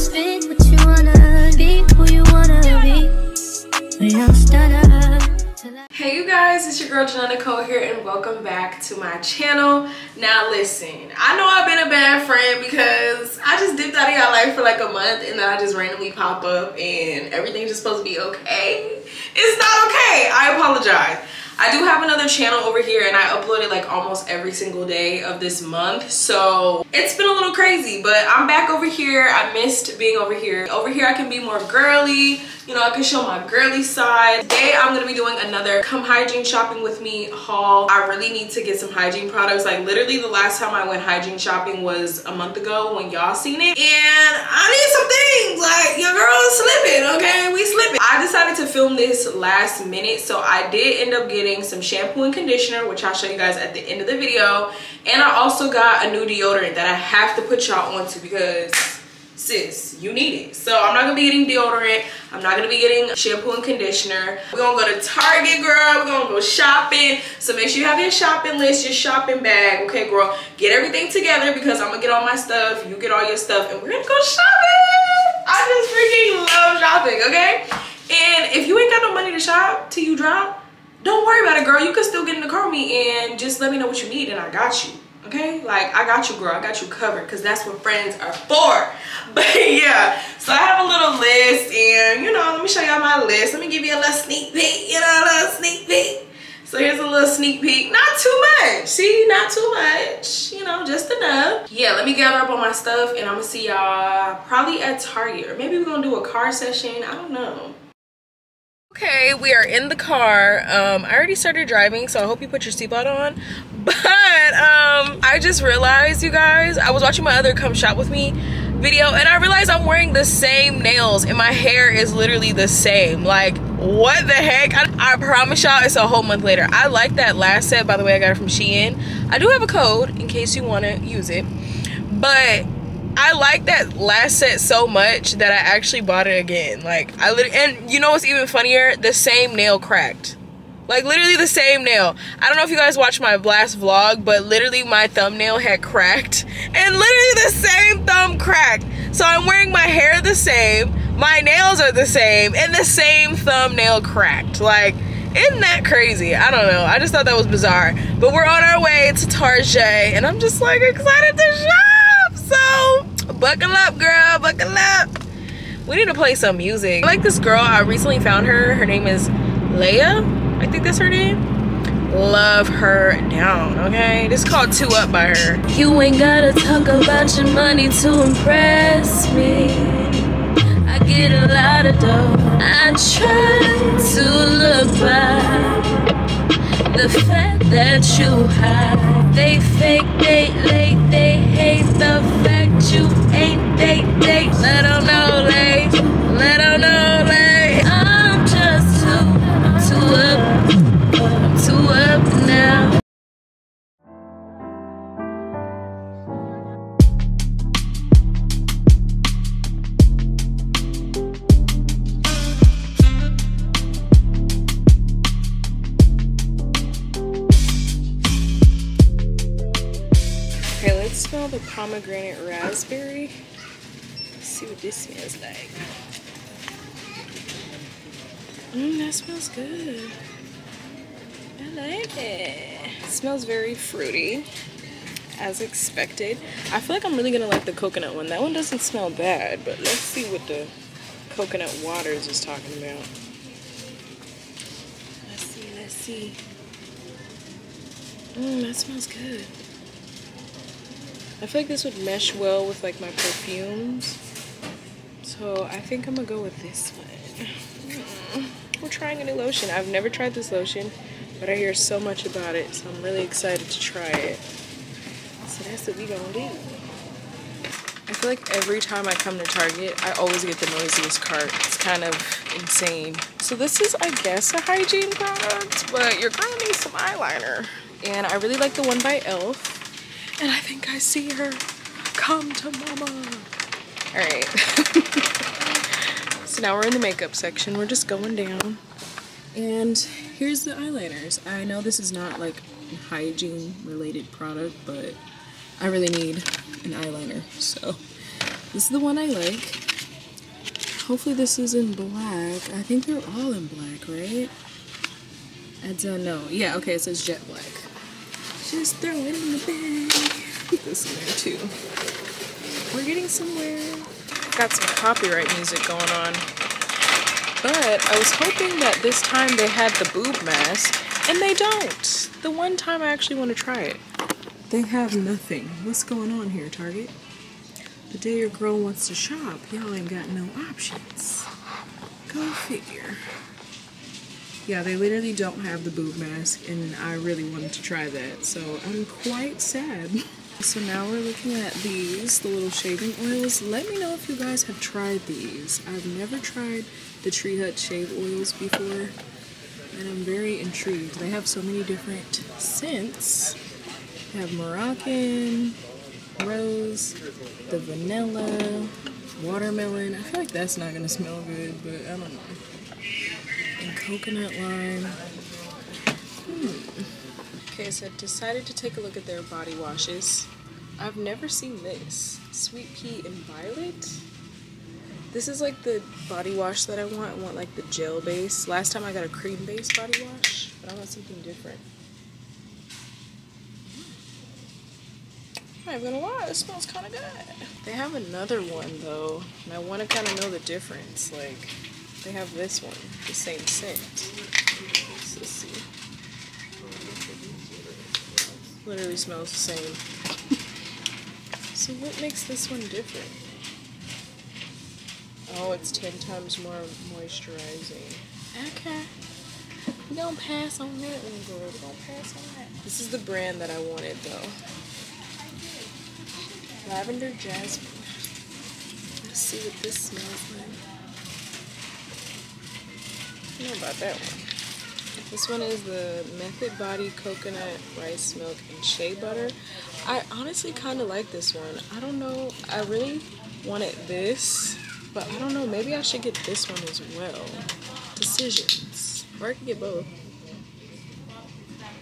What you wanna be, who you wanna be. Hey you guys, it's your girl Janell Nicole here and welcome back to my channel. Now listen, I know I've been a bad friend because I just dipped out of y'all life for like a month and then I just randomly pop up and everything's just supposed to be okay. It's not okay, I apologize. I do have another channel over here and I uploaded like almost every single day of this month. So it's been a little crazy, but I'm back over here. I missed being over here. Over here I can be more girly. You know, I can show my girly side. Today I'm gonna be doing another come hygiene shopping with me haul. I really need to get some hygiene products. Like literally the last time I went hygiene shopping was a month ago when y'all seen it. And I need some things. Like your girl is slipping, okay? We slipping. I decided to film this last minute. So I did end up getting getting some shampoo and conditioner, which I'll show you guys at the end of the video. And I also got a new deodorant that I have to put y'all onto because sis, you need it. So I'm not gonna be getting deodorant. I'm not gonna be getting shampoo and conditioner. We're gonna go to Target, girl. We're gonna go shopping. So make sure you have your shopping list, your shopping bag. Okay, girl. Get everything together because I'm gonna get all my stuff. You get all your stuff and we're gonna go shopping. I just freaking love shopping, okay? And if you ain't got no money to shop till you drop, don't worry about it, girl. You can still get in the car with me and just let me know what you need and I got you. Okay? Like, I got you, girl. I got you covered because that's what friends are for. But yeah, so I have a little list and, you know, let me show y'all my list. Let me give you a little sneak peek, you know, a little sneak peek. So here's a little sneak peek. Not too much. See, not too much. You know, just enough. Yeah, let me gather up all my stuff and I'm gonna see y'all probably at Target. Or maybe we're gonna do a car session. I don't know. Okay, we are in the car. Um, I already started driving, so I hope you put your seatbelt on. But um, I just realized, you guys, I was watching my other come shop with me video and I realized I'm wearing the same nails and my hair is literally the same. Like, what the heck? I, I promise y'all it's a whole month later. I like that last set, by the way, I got it from Shein. I do have a code in case you want to use it. But I like that last set so much that I actually bought it again. Like I literally, and you know what's even funnier? The same nail cracked. Like literally the same nail. I don't know if you guys watched my last vlog, but literally my thumbnail had cracked. And literally the same thumb cracked. So I'm wearing my hair the same, my nails are the same, and the same thumbnail cracked. Like, isn't that crazy? I don't know. I just thought that was bizarre. But we're on our way to Target, and I'm just like excited to shop. So buckle up girl buckle up we need to play some music I like this girl i recently found her her name is leia i think that's her name. Love her down okay? This is called two up by her. You ain't gotta talk about your money to impress me. I get a lot of dough. I try to look back the fact that you hide they fake they late they hate the fact you ain't they they let them know they fruity, as expected. I feel like I'm really gonna like the coconut one. That one doesn't smell bad, but let's see what the coconut waters is talking about. Let's see, let's see. Mmm, that smells good. I feel like this would mesh well with like my perfumes. So I think I'm gonna go with this one. Mm. We're trying a new lotion. I've never tried this lotion, but I hear so much about it, so I'm really excited to try it. So that's what we gonna do. I feel like every time I come to Target, I always get the noisiest cart. It's kind of insane. So this is, I guess, a hygiene product, but you're gonna need some eyeliner. And I really like the one by e.l.f. And I think I see her. Come to mama. All right. so now we're in the makeup section. We're just going down. And here's the eyeliners. I know this is not like hygiene related product, but I really need an eyeliner. So this is the one I like. Hopefully this is in black. I think they're all in black, right? I don't know. Yeah, okay, it says jet black. Just throw it in the bag. Put this in there too. We're getting somewhere. Got some copyright music going on. But I was hoping that this time they had the boob mask, and they don't. The one time I actually want to try it. They have nothing. What's going on here, Target? The day your girl wants to shop, y'all ain't got no options. Go figure. Yeah, they literally don't have the boob mask, and I really wanted to try that, so I'm quite sad. So now we're looking at these, the little shaving oils. Let me know if you guys have tried these. I've never tried the Tree Hut shave oils before, and I'm very intrigued. They have so many different scents. They have Moroccan, rose, the vanilla, watermelon. I feel like that's not gonna smell good, but I don't know. And coconut lime. Hmm. Okay, so I decided to take a look at their body washes. I've never seen this. Sweet pea and violet. This is like the body wash that I want. I want like the gel base. Last time I got a cream based body wash, but I want something different. I'm gonna lie, it smells kind of good. They have another one though, and I want to kind of know the difference. Like, they have this one, the same scent. Let's see. Literally smells the same. so what makes this one different? Oh, it's 10 times more moisturizing. Okay. We're gonna pass on that one, girl. We're gonna pass on that. This is the brand that I wanted though. Lavender Jasmine. Let's see what this smells like. I don't know about that one. This one is the Method Body Coconut Rice Milk and Shea Butter. I honestly kind of like this one. I don't know. I really wanted this, but I don't know. Maybe I should get this one as well. Decisions. Or I could get both.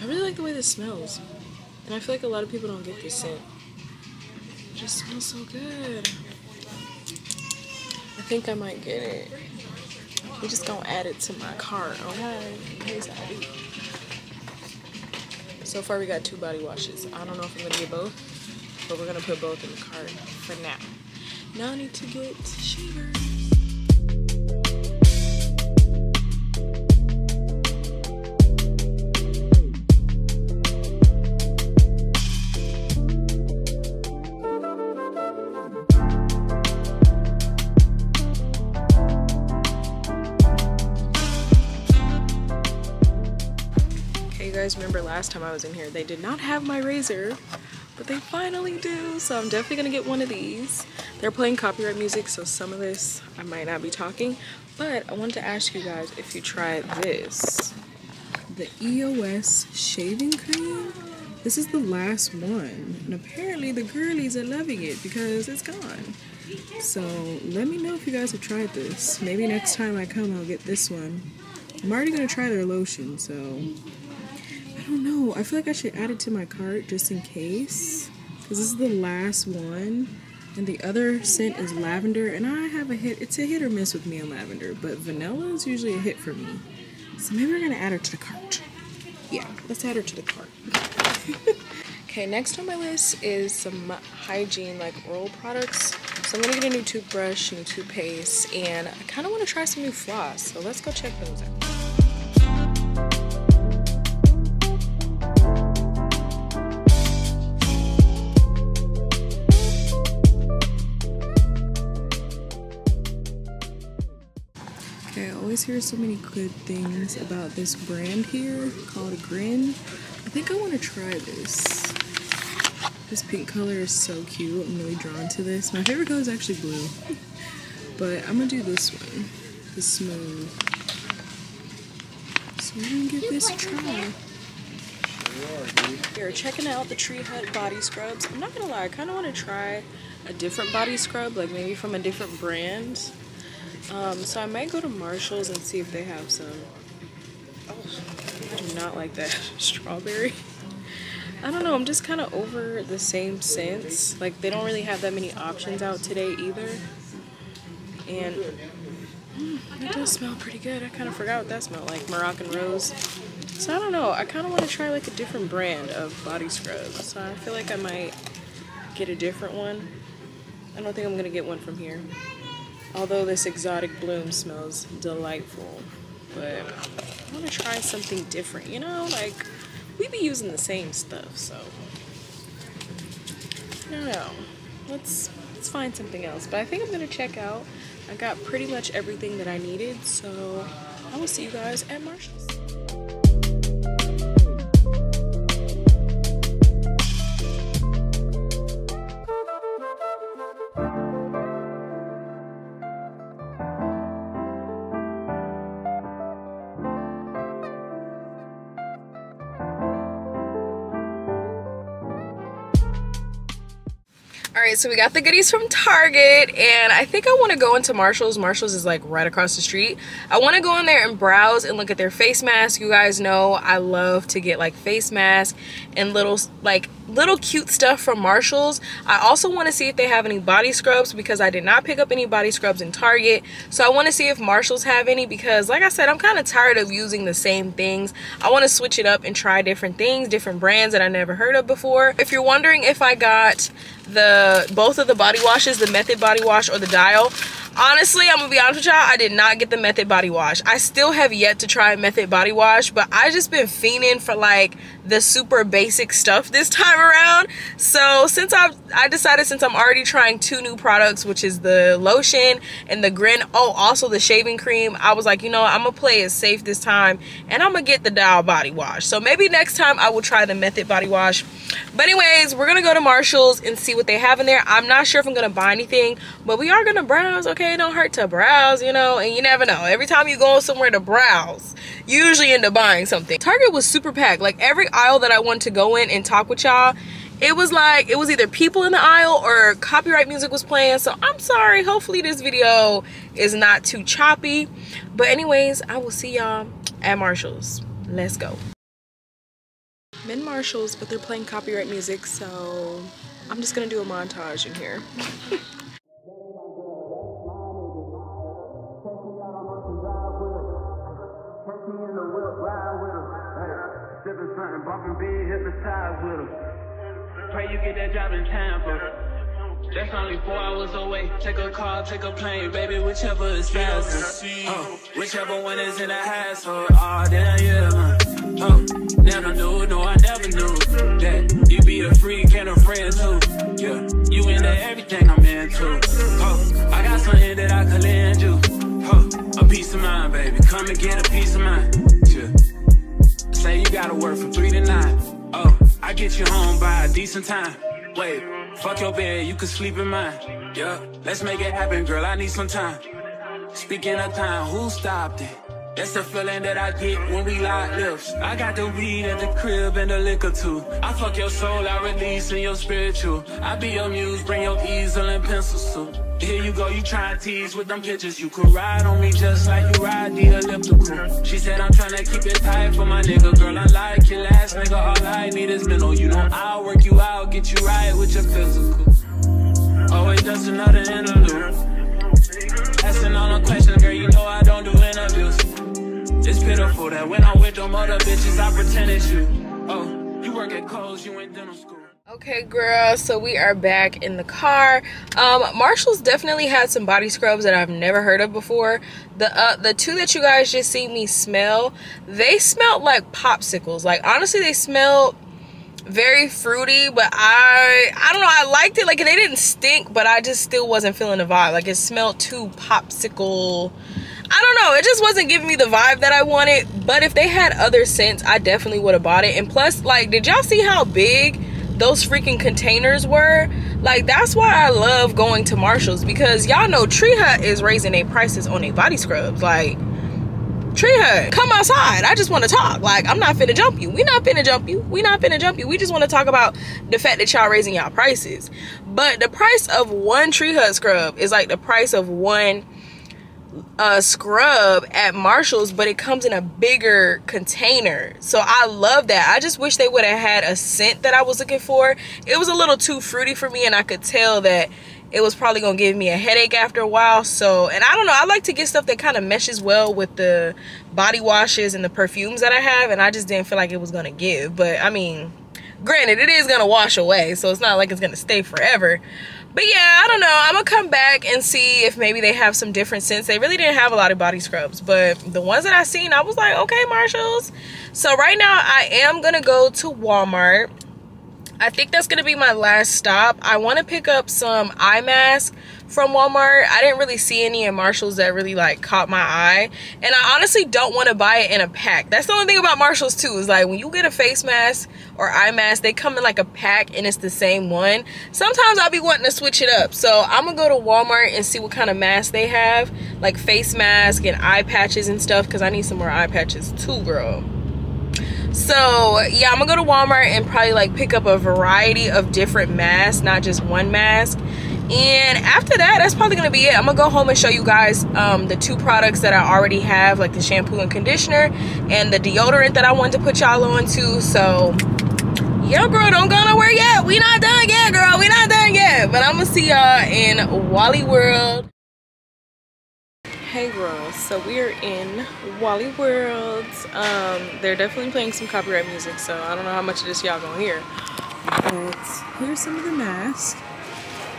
I really like the way this smells. And I feel like a lot of people don't get this scent. It just smells so good. I think I might get it. We're just gonna add it to my cart, okay? So far we got two body washes. I don't know if I'm gonna get both, but we're gonna put both in the cart for now. Now I need to get you guys remember last time I was in here, they did not have my razor, but they finally do. So I'm definitely gonna get one of these. They're playing copyright music, so some of this I might not be talking, but I wanted to ask you guys if you tried this. The EOS shaving cream. This is the last one, and apparently the girlies are loving it because it's gone. So let me know if you guys have tried this. Maybe next time I come, I'll get this one. I'm already gonna try their lotion, so I don't know. I feel like I should add it to my cart just in case, because this is the last one. And the other scent is lavender, and I have a hit. It's a hit or miss with me on lavender, but vanilla is usually a hit for me. So maybe we're gonna add her to the cart. Yeah, let's add her to the cart. okay, next on my list is some hygiene, like oral products. So I'm gonna get a new toothbrush, new toothpaste, and I kind of want to try some new floss. So let's go check those out. Okay, I always hear so many good things about this brand here called Grin. I think I want to try this. This pink color is so cute. I'm really drawn to this. My favorite color is actually blue. But I'm gonna do this one. The smooth. So we're gonna give this a try. Here, checking out the Tree Hut body scrubs. I'm not gonna lie, I kinda wanna try a different body scrub, like maybe from a different brand. Um, so I might go to Marshall's and see if they have some. Oh, I do not like that strawberry. I don't know, I'm just kind of over the same scents. Like, they don't really have that many options out today either. And Mm, that does smell pretty good. I kind of forgot what that smelled like. Moroccan Rose. So I don't know. I kind of want to try like a different brand of body scrub. So I feel like I might get a different one. I don't think I'm going to get one from here. Although this exotic bloom smells delightful. But I want to try something different, you know? Like, we be using the same stuff, so. I don't know. Let's, let's find something else. But I think I'm going to check out. I got pretty much everything that I needed, so I will see you guys at Marshall's. Right so we got the goodies from target and i think i want to go into marshalls. Marshalls is like right across the street. I want to go in there and browse and look at their face mask you guys know i love to get like face mask and little like little cute stuff from marshalls. I also want to see if they have any body scrubs because i did not pick up any body scrubs in target. So i want to see if marshalls have any because like i said i'm kind of tired of using the same things. I want to switch it up and try different things different brands that i never heard of before. If you're wondering if i got the both of the body washes the method body wash or the dial. Honestly i'm gonna be honest with y'all i did not get the method body wash. I still have yet to try method body wash but i just been fiending for like the super basic stuff this time around. So since i i decided since i'm already trying two new products which is the lotion and the grin oh also the shaving cream i was like you know i'm gonna play it safe this time and i'm gonna get the dial body wash. So maybe next time i will try the method body wash. But anyways we're gonna go to marshalls and see what they have in there. I'm not sure if i'm gonna buy anything but we are gonna browse okay? It don't hurt to browse you know and you never know. Every time you go somewhere to browse you usually end up buying something. Target was super packed. Like every aisle that i wanted to go in and talk with y'all it was like it was either people in the aisle or copyright music was playing. So i'm sorry. Hopefully this video is not too choppy. But anyways i will see y'all at marshall's. Let's go. I'm in Marshalls, but they're playing copyright music, so I'm just gonna do a montage in here. Pray you get that job in time for. That's only four hours away. Take a car, take a plane, baby, whichever is faster. Oh, whichever one is in the hassle. Oh, damn, yeah, man. Oh, never knew, no, I never knew that you be a freak and a friend too. Yeah, you into everything I'm into. Oh, I got something that I could lend you. Oh, a peace of mind, baby. Come and get a piece of mind. Yeah. Say you gotta work from three to nine. Oh, I get you home by a decent time. Wait, fuck your bed, you can sleep in mine. Yeah, let's make it happen, girl. I need some time. Speaking of time, who stopped it? That's the feeling that I get when we lock lips. I got the weed at the crib and the liquor too. I fuck your soul, I release in your spiritual. I be your muse, bring your easel and pencil suit. Here you go, you try and tease with them pictures. You could ride on me just like you ride the elliptical. She said I'm trying to keep it tight for my nigga. Girl, I like your last nigga. All I need is mental. You know I'll work you out, get you right with your physical. Wait, that's another interlude. Asking all the questions, girl, you know I don't do interviews. It's pitiful that when I'm with them other bitches, I pretend it's you. Oh, you work at Kohl's, you in dental school. Okay, girl, so we are back in the car. Um, Marshall's definitely had some body scrubs that I've never heard of before. The uh, the two that you guys just see me smell, they smelled like popsicles. Like, honestly, they smelled very fruity, but I, I don't know, I liked it. Like, they didn't stink, but I just still wasn't feeling the vibe. Like, it smelled too popsicle I don't know. It just wasn't giving me the vibe that I wanted. But if they had other scents, I definitely would have bought it. And plus, like, did y'all see how big those freaking containers were? Like, that's why I love going to Marshall's because y'all know Tree Hut is raising their prices on their body scrubs. Like, Tree Hut, come outside. I just want to talk. Like, I'm not finna jump you. We not finna jump you. We not finna jump you. We just want to talk about the fact that y'all raising y'all prices. But the price of one Tree Hut scrub is like the price of one uh, scrub at Marshall's, but it comes in a bigger container. So I love that. I just wish they would have had a scent that I was looking for. It was a little too fruity for me, and I could tell that it was probably gonna give me a headache after a while so and i don't know i like to get stuff that kind of meshes well with the body washes and the perfumes that i have and i just didn't feel like it was gonna give but i mean granted it is gonna wash away so it's not like it's gonna stay forever but yeah i don't know. I'm gonna come back and see if maybe they have some different scents. They really didn't have a lot of body scrubs but the ones that i seen i was like okay marshalls. So right now i am gonna go to walmart. I think that's gonna be my last stop. I wanna pick up some eye mask from Walmart. I didn't really see any in Marshalls that really like caught my eye. And I honestly don't wanna buy it in a pack. That's the only thing about Marshalls too, is like when you get a face mask or eye mask, they come in like a pack and it's the same one. Sometimes I'll be wanting to switch it up. So I'm gonna go to Walmart and see what kind of mask they have, like face mask and eye patches and stuff, because I need some more eye patches too, girl so yeah i'm gonna go to walmart and probably like pick up a variety of different masks not just one mask. And after that that's probably gonna be it. I'm gonna go home and show you guys um, the two products that i already have like the shampoo and conditioner and the deodorant that i wanted to put y'all on to. So yo girl don't go nowhere yet. We not done yet girl. We not done yet. But i'm gonna see y'all in wally world hey girls. So we're in wally world um they're definitely playing some copyright music so i don't know how much of this y'all gonna hear. But here's some of the masks.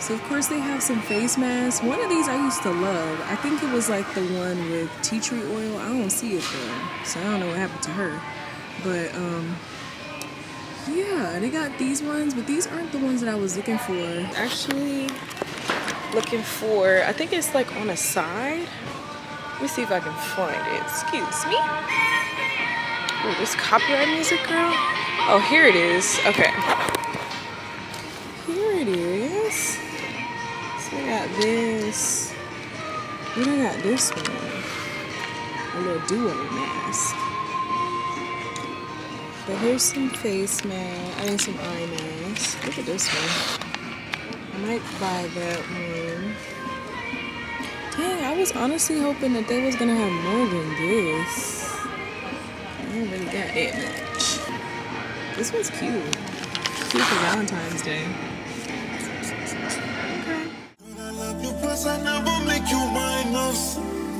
So of course they have some face masks. One of these i used to love. I think it was like the one with tea tree oil. I don't see it though so i don't know what happened to her. But um yeah they got these ones but these aren't the ones that i was looking for. Actually looking for i think it's like on a side me see if I can find it. Excuse me. Oh, this copyright music, girl. Oh, here it is. Okay. Here it is. So I got this. Then I got this one. A little duo mask. But here's some face mask. I mean some eye mask. Look at this one. I might buy that one. Was honestly hoping that they was gonna have more than this. I don't really got that much. This one's cute. Cute for Valentine's Day.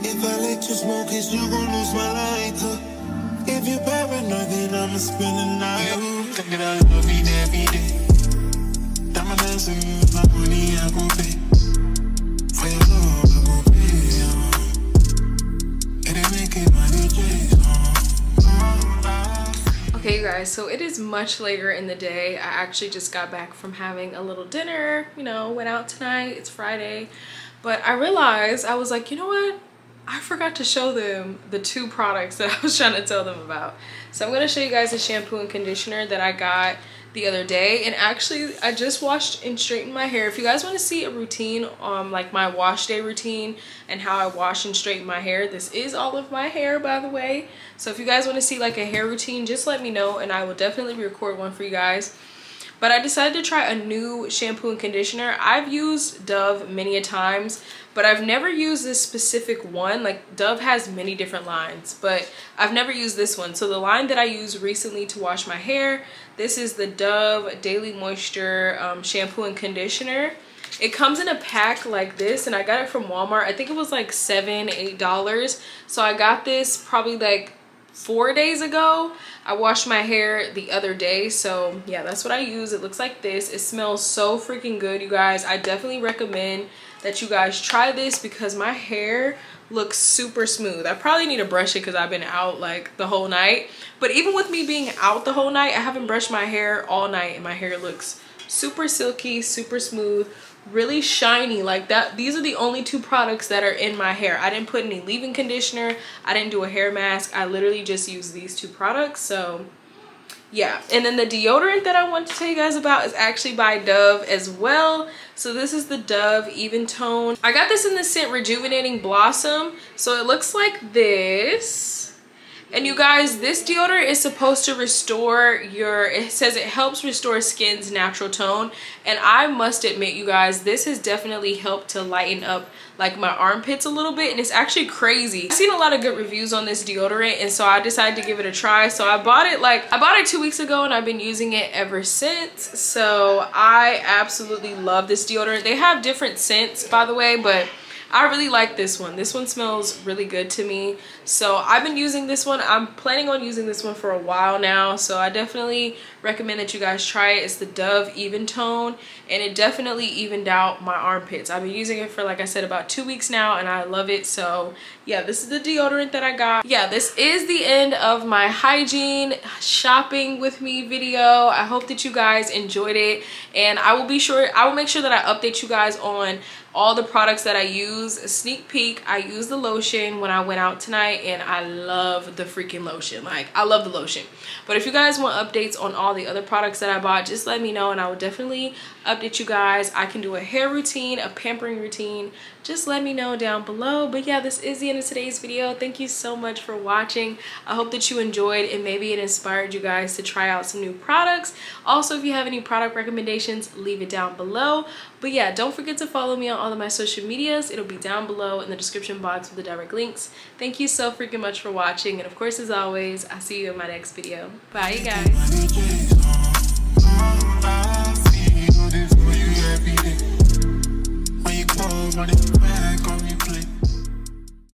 If I let you smoke you gon' lose my lighter. If you paranoid, then I'ma spend the night. Love every day. My money I gon' pay. Guys, so it is much later in the day. I actually just got back from having a little dinner, you know, went out tonight. It's Friday. But I realized, I was like, you know what? I forgot to show them the two products that I was trying to tell them about. So I'm going to show you guys the shampoo and conditioner that I got the other day and actually I just washed and straightened my hair. If you guys want to see a routine um like my wash day routine and how I wash and straighten my hair this is all of my hair by the way. So if you guys want to see like a hair routine just let me know and I will definitely record one for you guys. But I decided to try a new shampoo and conditioner. I've used Dove many a times but I've never used this specific one. Like Dove has many different lines, but I've never used this one. So the line that I used recently to wash my hair, this is the Dove Daily Moisture um, Shampoo and Conditioner. It comes in a pack like this and I got it from Walmart. I think it was like seven, eight dollars. So I got this probably like four days ago. I washed my hair the other day. So yeah, that's what I use. It looks like this. It smells so freaking good, you guys. I definitely recommend that you guys try this because my hair looks super smooth. I probably need to brush it because I've been out like the whole night. But even with me being out the whole night, I haven't brushed my hair all night and my hair looks super silky, super smooth, really shiny like that. These are the only two products that are in my hair. I didn't put any leave-in conditioner. I didn't do a hair mask. I literally just used these two products. So yeah and then the deodorant that i want to tell you guys about is actually by dove as well. So this is the dove even tone. I got this in the scent rejuvenating blossom. So it looks like this And you guys, this deodorant is supposed to restore your, it says it helps restore skin's natural tone. And I must admit, you guys, this has definitely helped to lighten up like my armpits a little bit and it's actually crazy. I've seen a lot of good reviews on this deodorant and so I decided to give it a try. So I bought it like, I bought it two weeks ago and I've been using it ever since. So I absolutely love this deodorant. They have different scents by the way, but I really like this one. This one smells really good to me. So I've been using this one. I'm planning on using this one for a while now. So I definitely recommend that you guys try it. It's the Dove Even Tone and it definitely evened out my armpits. I've been using it for like I said about two weeks now and I love it. So yeah, this is the deodorant that I got. Yeah, this is the end of my hygiene shopping with me video. I hope that you guys enjoyed it and I will be sure, I will make sure that I update you guys on all the products that I use. Sneak peek, I used the lotion when I went out tonight and I love the freaking lotion. Like, I love the lotion. But if you guys want updates on all the other products that I bought, just let me know and I will definitely update you guys. I can do a hair routine, a pampering routine. Just let me know down below. But yeah, this is the end of today's video. Thank you so much for watching. I hope that you enjoyed and maybe it inspired you guys to try out some new products. Also, if you have any product recommendations, leave it down below. But yeah, don't forget to follow me on all of my social medias. It'll be down below in the description box with the direct links. Thank you so freaking much for watching. And of course, as always, I'll see you in my next video. Bye, you guys.